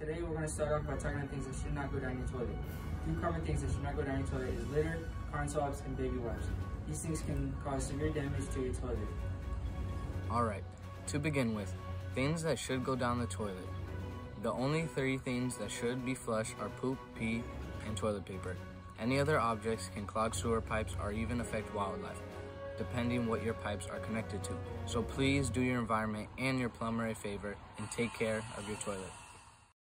Today we're going to start off by talking about things that should not go down your toilet. Two common things that should not go down your toilet is litter, corn swabs, and baby wipes. These things can cause severe damage to your toilet. Alright, to begin with, things that should go down the toilet. The only three things that should be flushed are poop, pee, and toilet paper. Any other objects can clog sewer pipes or even affect wildlife, depending what your pipes are connected to. So please do your environment and your plumber a favor and take care of your toilet.